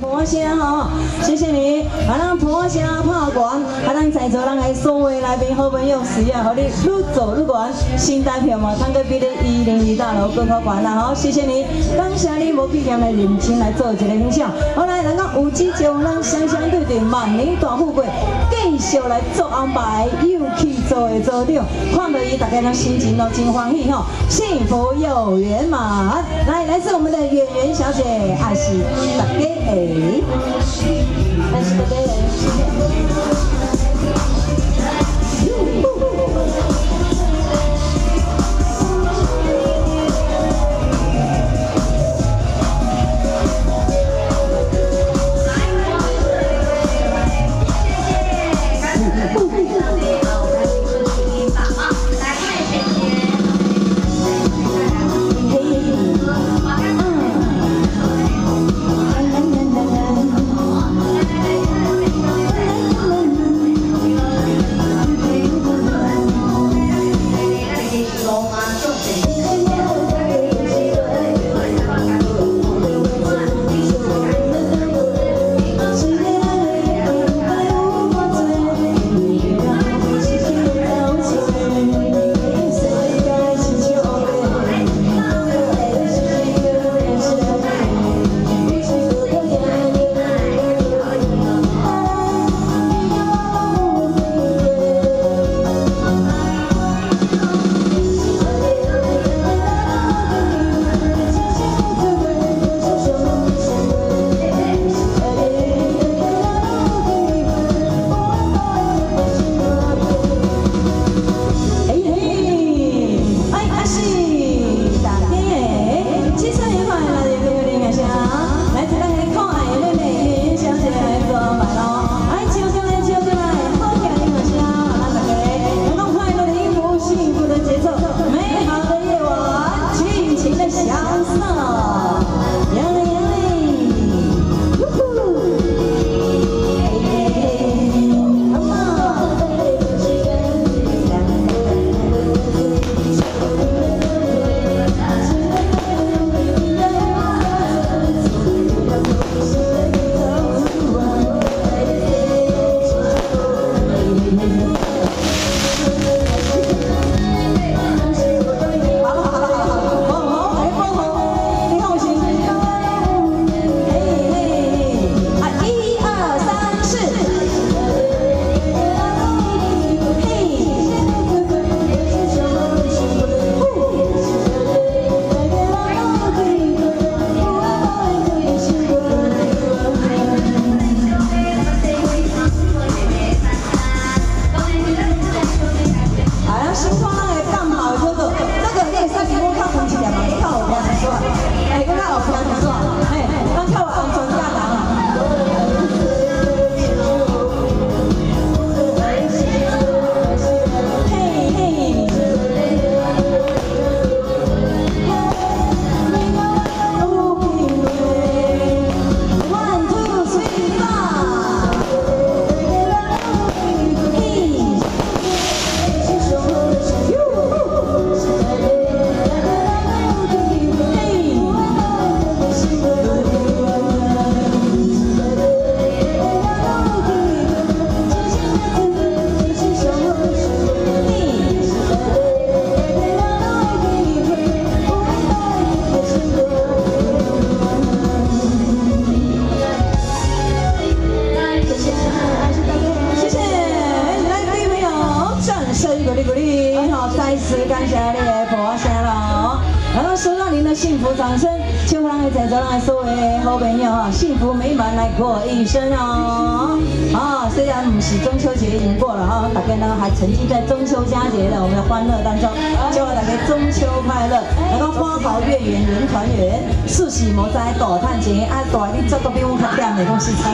婆声吼，谢谢你，啊，咱婆声拍完，啊，咱在座咱的所有来宾好朋友，是啊，互你愈做愈悬，新台票嘛，通过比你一零一大楼更可观啦，好，谢谢你，感谢你无避嫌来认真来做一个分享，好来，咱讲有志就咱相相对对，万年大富贵，继续来做安排，又去做的组长，看到伊大家拢心情都真欢喜吼，幸福又圆满，来，来自我们的演员小姐，阿喜，大家诶。爱是大家诶。幸福掌声，就让在座的所有好朋友啊，幸福美满来过一生 哦！啊，虽然不是中秋节已经过了哈，大家呢还沉浸在中秋佳节的我们的欢乐当中，祝大家中秋快乐，能够花好月圆人团圆，四喜莫灾大赚钱，啊，大你做个比我较点的东西。